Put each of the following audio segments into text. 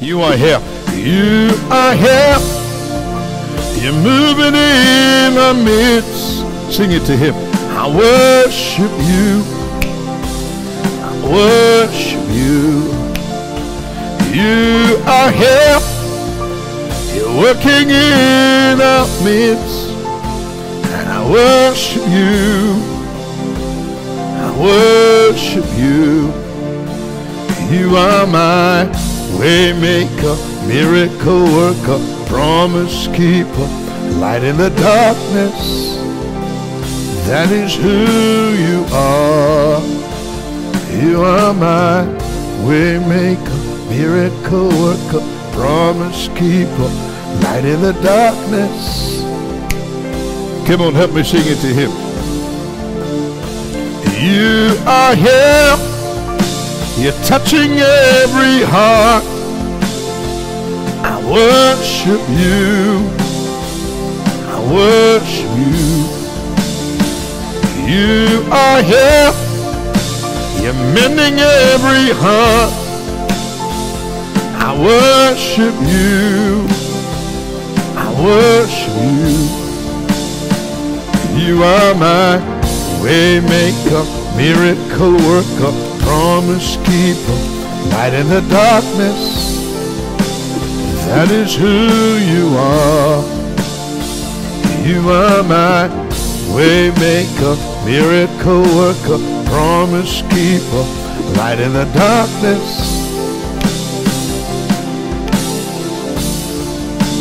You are here. You are here. You're moving in our midst. Sing it to him. I worship you. I worship you. You are here. You're working in our midst. And I worship you. I worship you. You are my waymaker, miracle worker, promise keeper, light in the darkness. That is who you are. You are my waymaker, miracle worker, promise keeper, light in the darkness. Come on, help me sing it to him. You are here. You're touching every heart. I worship you. I worship you. You are here. You're mending every heart. I worship you. I worship you. You are my waymaker, miracle worker, promise keeper, light in the darkness. That is who you are. You are my waymaker, miracle worker, promise keeper, light in the darkness.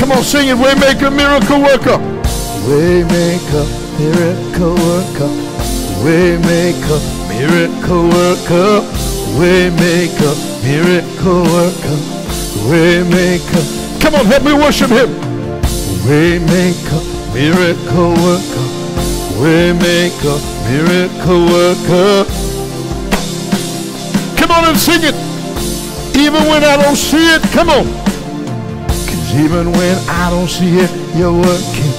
Come on, sing it, waymaker, miracle worker. Waymaker, miracle worker, waymaker, miracle worker, waymaker, miracle worker, waymaker. Come on, help me worship him. Waymaker, miracle worker, waymaker, miracle worker. Come on and sing it. Even when I don't see it, come on. Cause even when I don't see it, you're working.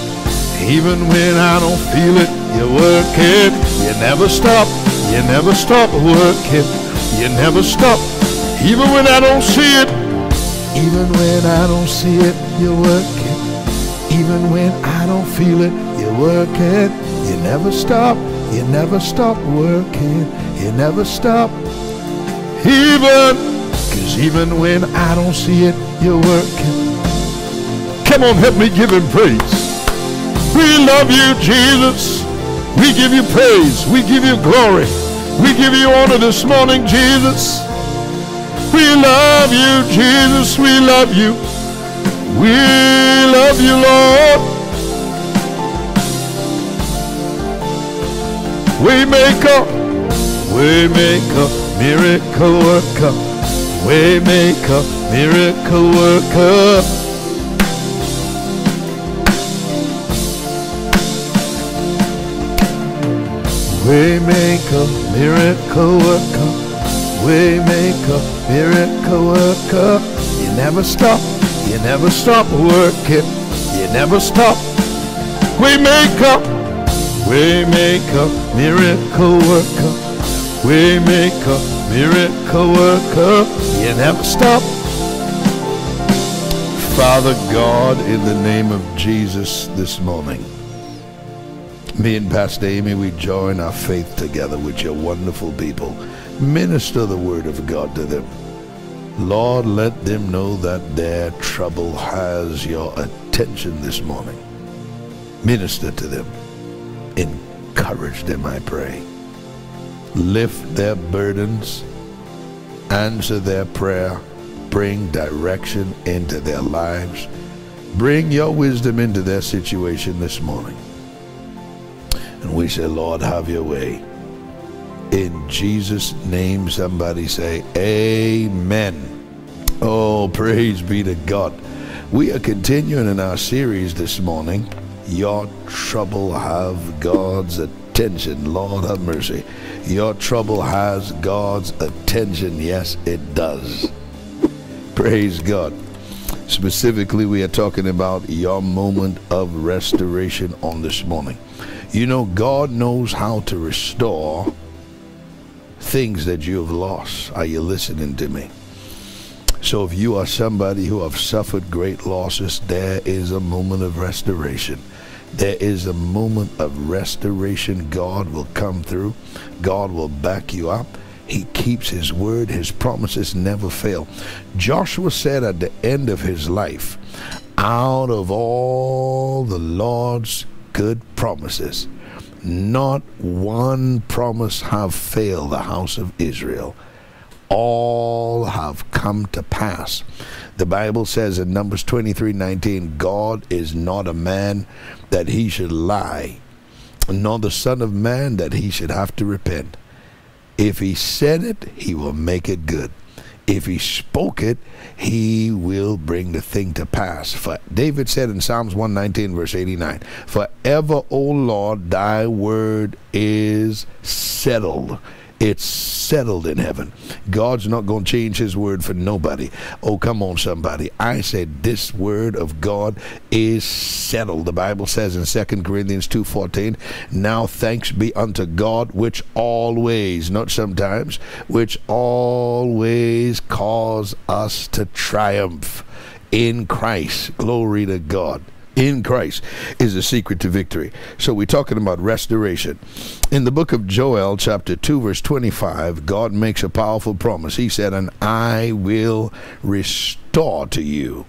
Even when I don't feel it, you're working. You never stop. You never stop working. You never stop. Even when I don't see it. Even when I don't see it, you're working. Even when I don't feel it, you're working. You never stop. You never stop working. You never stop. Even, cause even when I don't see it, you're working. Come on, help me give him praise. We love you, Jesus. We give you praise. We give you glory. We give you honor this morning, Jesus. We love you, Jesus. We love you. We love you, Lord. Waymaker, we make a miracle worker. Waymaker miracle worker. Waymaker, miracle worker. Waymaker, miracle worker. You never stop. You never stop working. You never stop. Waymaker, waymaker, miracle worker. Waymaker, miracle worker. You never stop. Father God, in the name of Jesus this morning. Me and Pastor Aimee, we join our faith together with your wonderful people. Minister the word of God to them. Lord, let them know that their trouble has your attention this morning. Minister to them. Encourage them, I pray. Lift their burdens. Answer their prayer. Bring direction into their lives. Bring your wisdom into their situation this morning. And we say, Lord, have your way. In Jesus' name, somebody say, Amen. Oh, praise be to God. We are continuing in our series this morning. Your trouble have God's attention. Lord have mercy. Your trouble has God's attention. Yes, it does. Praise God. Specifically, we are talking about your moment of restoration on this morning. You know, God knows how to restore things that you have lost. Are you listening to me? So if you are somebody who have suffered great losses, there is a moment of restoration. There is a moment of restoration. God will come through. God will back you up. He keeps his word. His promises never fail. Joshua said at the end of his life, out of all the Lord's good promises, not one promise have failed the house of Israel. All have come to pass. The Bible says in Numbers 23 19, God is not a man that he should lie, nor the Son of Man that he should have to repent. If he said it, he will make it good. If he spoke it, he will bring the thing to pass. For David said in Psalms 119, verse 89, Forever, O Lord, thy word is settled it's settled in heaven. God's not going to change his word for nobody. Oh, come on, somebody. I said this word of God is settled. The Bible says in 2 Corinthians 2.14, Now thanks be unto God, which always, not sometimes, which always cause us to triumph in Christ. Glory to God in Christ is the secret to victory. So we're talking about restoration. In the book of Joel, chapter 2, verse 25, God makes a powerful promise. He said, And I will restore to you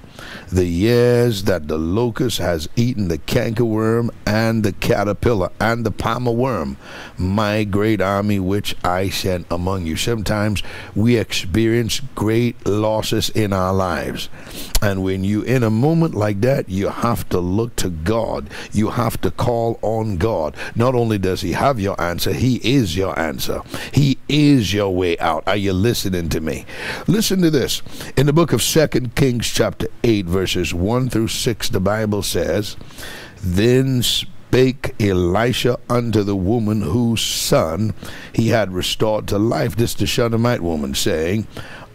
the years that the locust has eaten the cankerworm and the caterpillar and the palmer worm, my great army which I sent among you. Sometimes we experience great losses in our lives. And when you in a moment like that, you have to look to God. You have to call on God. Not only does he have your answer, he is your answer. He is your way out. Are you listening to me? Listen to this. In the book of Second Kings chapter 8 verses 1 through 6, the Bible says, Then spake Elisha unto the woman whose son he had restored to life, this the Shunammite woman, saying,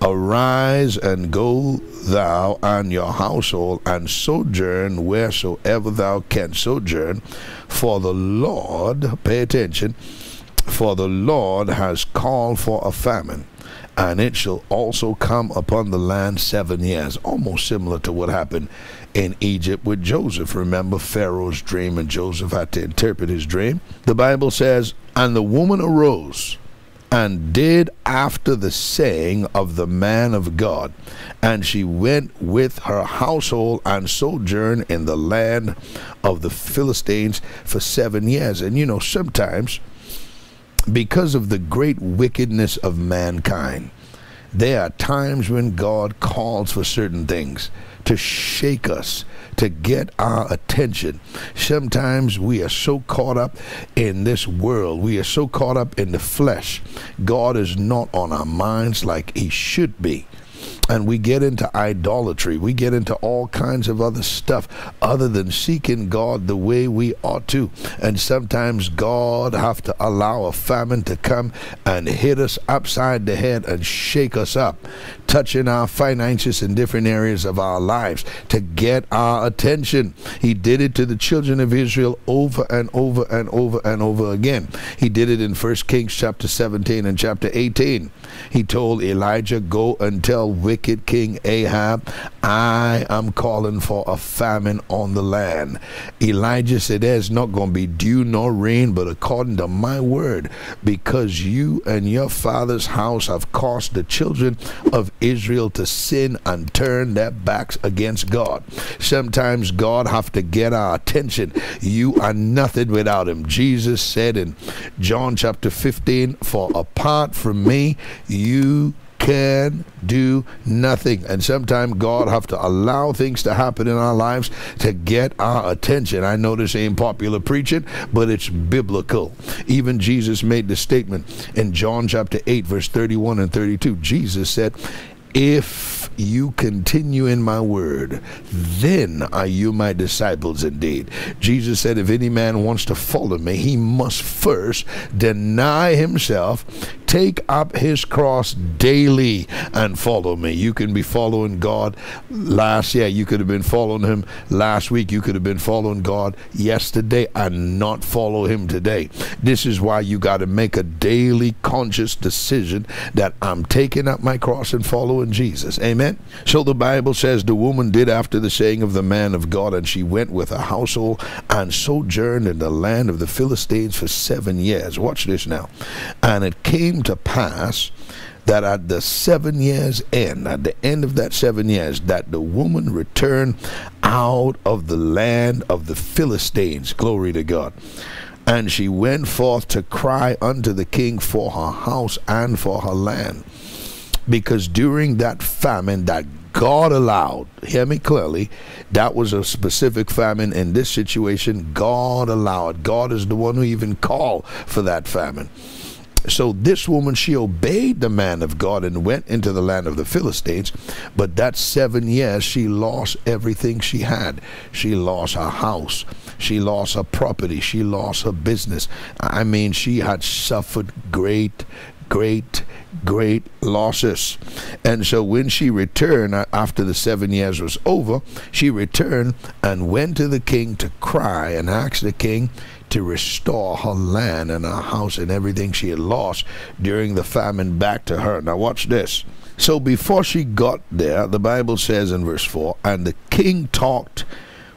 Arise and go thou and your household and sojourn wheresoever thou canst sojourn, for the Lord, pay attention, for the Lord has called for a famine and it shall also come upon the land seven years. Almost similar to what happened in Egypt with Joseph. Remember Pharaoh's dream, and Joseph had to interpret his dream. The Bible says, And the woman arose and did after the saying of the man of God. And she went with her household and sojourned in the land of the Philistines for seven years. And you know, sometimes because of the great wickedness of mankind. There are times when God calls for certain things to shake us, to get our attention. Sometimes we are so caught up in this world, we are so caught up in the flesh. God is not on our minds like He should be and we get into idolatry. We get into all kinds of other stuff other than seeking God the way we ought to. And sometimes God have to allow a famine to come and hit us upside the head and shake us up, touching our finances in different areas of our lives to get our attention. He did it to the children of Israel over and over and over and over again. He did it in 1 Kings chapter 17 and chapter 18. He told Elijah, Go and tell wicked King Ahab, I am calling for a famine on the land. Elijah said, There's not going to be dew nor rain, but according to my word, because you and your father's house have caused the children of Israel to sin and turn their backs against God. Sometimes God have to get our attention. You are nothing without him. Jesus said in John chapter 15, For apart from me, you can do nothing. And sometimes God have to allow things to happen in our lives to get our attention. I know this ain't popular preaching, but it's biblical. Even Jesus made the statement in John chapter 8, verse 31 and 32. Jesus said, if you continue in my word, then are you my disciples indeed. Jesus said, If any man wants to follow me, he must first deny himself, take up his cross daily and follow me. You can be following God last year. You could have been following him last week. You could have been following God yesterday and not follow him today. This is why you got to make a daily conscious decision that I'm taking up my cross and following Jesus. Amen. So the Bible says the woman did after the saying of the man of God, and she went with her household and sojourned in the land of the Philistines for seven years. Watch this now. And it came to pass that at the seven years end, at the end of that seven years, that the woman returned out of the land of the Philistines. Glory to God. And she went forth to cry unto the king for her house and for her land. Because during that famine that God allowed, hear me clearly, that was a specific famine in this situation. God allowed. God is the one who even called for that famine. So this woman, she obeyed the man of God and went into the land of the Philistines. But that seven years, she lost everything she had. She lost her house. She lost her property. She lost her business. I mean, she had suffered great, great, great losses. And so when she returned after the seven years was over, she returned and went to the king to cry and ask the king to restore her land and her house and everything she had lost during the famine back to her. Now, watch this. So, before she got there, the Bible says in verse 4 and the king talked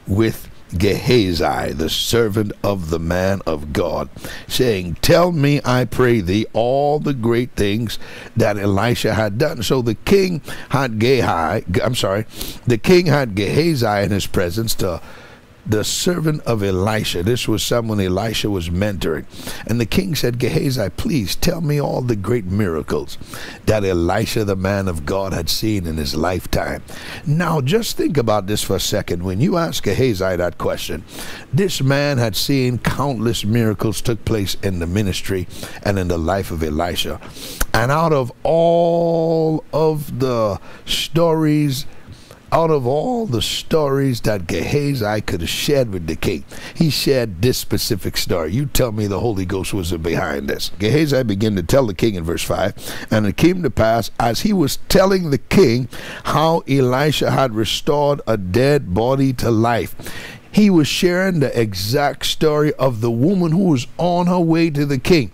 with Gehazi, the servant of the man of God, saying, Tell me, I pray thee, all the great things that Elisha had done. So the king had Gehazi, I'm sorry, the king had Gehazi in his presence to the servant of Elisha. This was someone Elisha was mentoring. And the king said, Gehazi, please tell me all the great miracles that Elisha, the man of God, had seen in his lifetime. Now, just think about this for a second. When you ask Gehazi that question, this man had seen countless miracles took place in the ministry and in the life of Elisha. And out of all of the stories out of all the stories that Gehazi could have shared with the king, he shared this specific story. You tell me the Holy Ghost was behind this. Gehazi began to tell the king in verse 5, and it came to pass as he was telling the king how Elisha had restored a dead body to life he was sharing the exact story of the woman who was on her way to the king.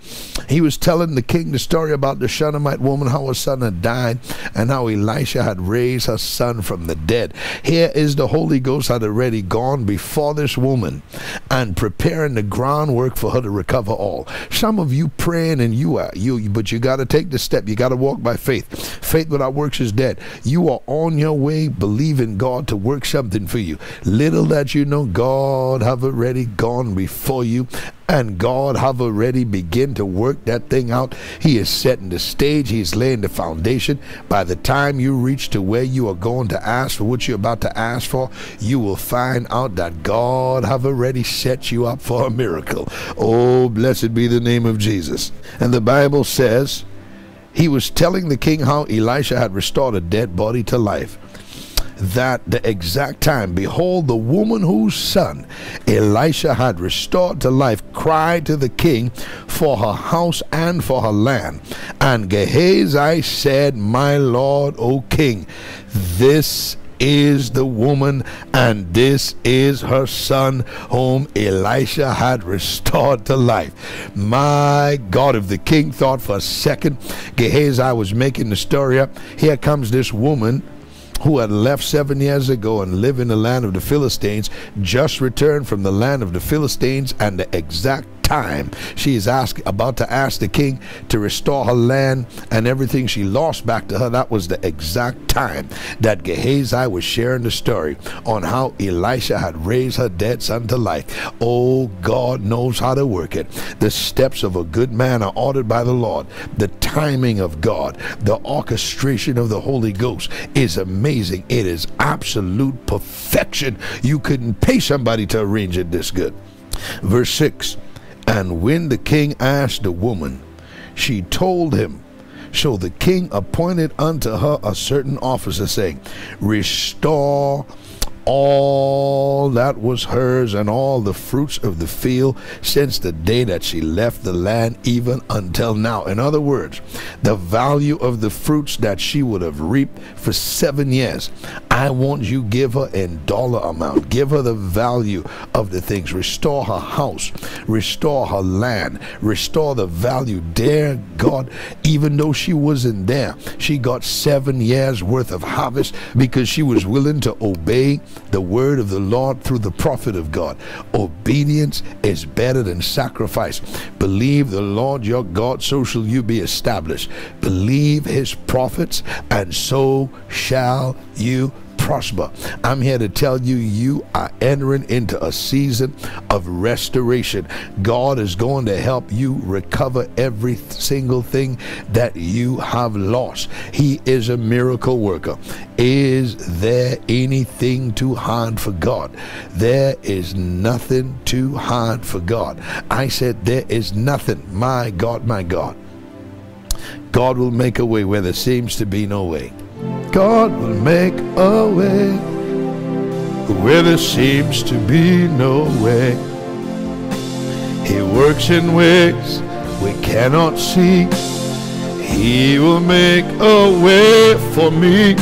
He was telling the king the story about the Shunammite woman, how her son had died, and how Elisha had raised her son from the dead. Here is the Holy Ghost had already gone before this woman and preparing the groundwork for her to recover all. Some of you praying and you are you, but you got to take the step. You got to walk by faith. Faith without works is dead. You are on your way, believing God to work something for you. Little that you know God have already gone before you and God have already begin to work that thing out. He is setting the stage. He's laying the foundation. By the time you reach to where you are going to ask for what you're about to ask for, you will find out that God have already set you up for a miracle. Oh, blessed be the name of Jesus. And the Bible says, he was telling the king how Elisha had restored a dead body to life that the exact time, behold, the woman whose son Elisha had restored to life cried to the king for her house and for her land. And Gehazi said, My lord, O king, this is the woman, and this is her son, whom Elisha had restored to life. My God, if the king thought for a second Gehazi was making the story up, here comes this woman who had left seven years ago and lived in the land of the Philistines, just returned from the land of the Philistines, and the exact time she is ask, about to ask the king to restore her land and everything she lost back to her. That was the exact time that Gehazi was sharing the story on how Elisha had raised her dead son to life. Oh, God knows how to work it. The steps of a good man are ordered by the Lord. The timing of God, the orchestration of the Holy Ghost is amazing. It is absolute perfection. You couldn't pay somebody to arrange it this good. Verse 6 and when the king asked the woman, she told him. So the king appointed unto her a certain officer, saying, Restore all that was hers and all the fruits of the field since the day that she left the land, even until now. In other words, the value of the fruits that she would have reaped for seven years. I want you give her in dollar amount. Give her the value of the things. Restore her house. Restore her land. Restore the value. Dear God, even though she wasn't there, she got seven years worth of harvest because she was willing to obey the word of the Lord through the prophet of God. Obedience is better than sacrifice. Believe the Lord your God, so shall you be established. Believe his prophets, and so shall you prosper. I'm here to tell you, you are entering into a season of restoration. God is going to help you recover every single thing that you have lost. He is a miracle worker. Is there anything too hard for God? There is nothing too hard for God. I said, There is nothing. My God, my God. God will make a way where there seems to be no way. God will make a way where there seems to be no way. He works in ways we cannot see. He will make a way for me.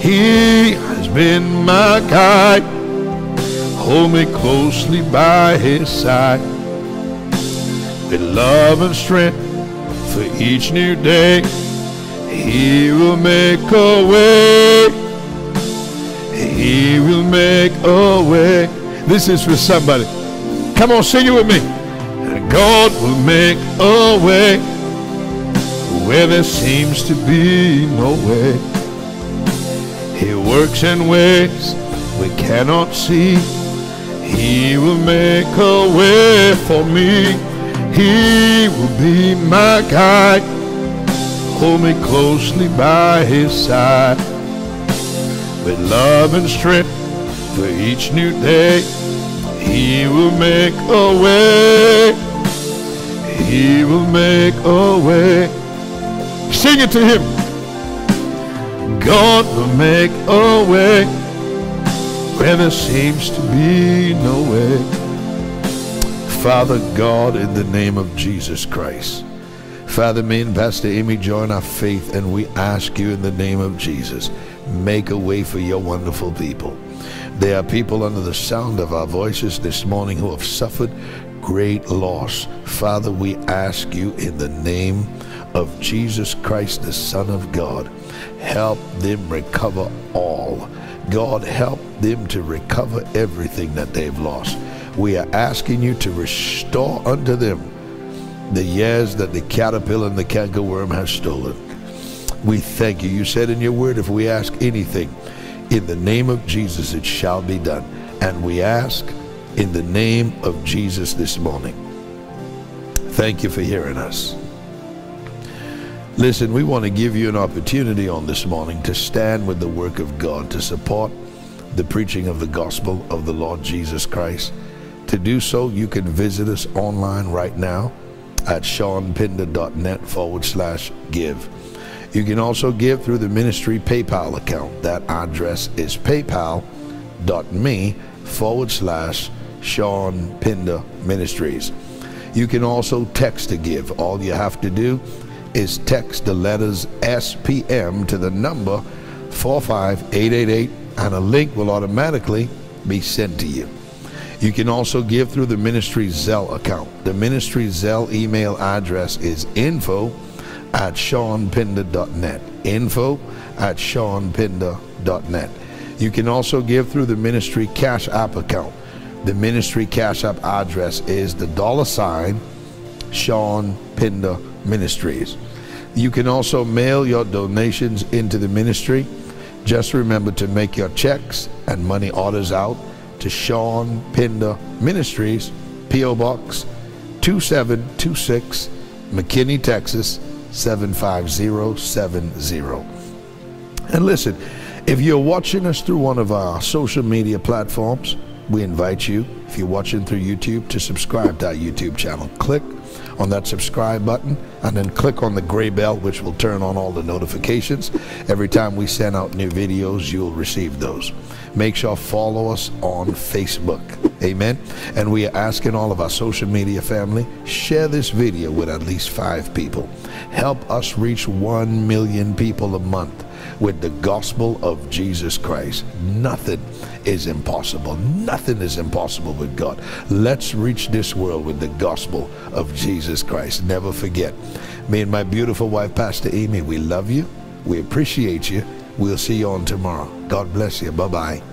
He has been my guide. Hold me closely by his side. With love and strength for each new day. He will make a way. He will make a way. This is for somebody. Come on, sing it with me. God will make a way where there seems to be no way. He works in ways we cannot see. He will make a way for me. He will be my guide hold me closely by his side with love and strength for each new day. He will make a way. He will make a way. Sing it to him. God will make a way where there seems to be no way. Father God, in the name of Jesus Christ. Father, me and Pastor Aimee join our faith and we ask you in the name of Jesus, make a way for your wonderful people. There are people under the sound of our voices this morning who have suffered great loss. Father, we ask you in the name of Jesus Christ, the Son of God, help them recover all. God, help them to recover everything that they've lost. We are asking you to restore unto them the years that the caterpillar and the cankerworm has stolen. We thank you. You said in your word, if we ask anything in the name of Jesus, it shall be done. And we ask in the name of Jesus this morning. Thank you for hearing us. Listen, we want to give you an opportunity on this morning to stand with the work of God, to support the preaching of the gospel of the Lord Jesus Christ. To do so, you can visit us online right now at seanpinder.net forward slash give. You can also give through the ministry PayPal account. That address is paypal.me forward slash Sean Ministries. You can also text to give. All you have to do is text the letters SPM to the number 45888 and a link will automatically be sent to you. You can also give through the ministry Zelle account. The ministry Zelle email address is info at seanpinder.net. Info at seanpinder.net. You can also give through the ministry Cash App account. The ministry Cash App address is the dollar sign Sean Pinder Ministries. You can also mail your donations into the ministry. Just remember to make your checks and money orders out to Sean Pinder Ministries, P.O. Box 2726, McKinney, Texas 75070. And listen, if you're watching us through one of our social media platforms, we invite you, if you're watching through YouTube, to subscribe to our YouTube channel. Click on that subscribe button and then click on the gray bell which will turn on all the notifications every time we send out new videos you'll receive those make sure follow us on facebook amen and we are asking all of our social media family share this video with at least five people help us reach 1 million people a month with the gospel of jesus christ nothing is impossible. Nothing is impossible with God. Let's reach this world with the gospel of Jesus Christ. Never forget. Me and my beautiful wife, Pastor Aimee, we love you. We appreciate you. We'll see you on tomorrow. God bless you. Bye bye.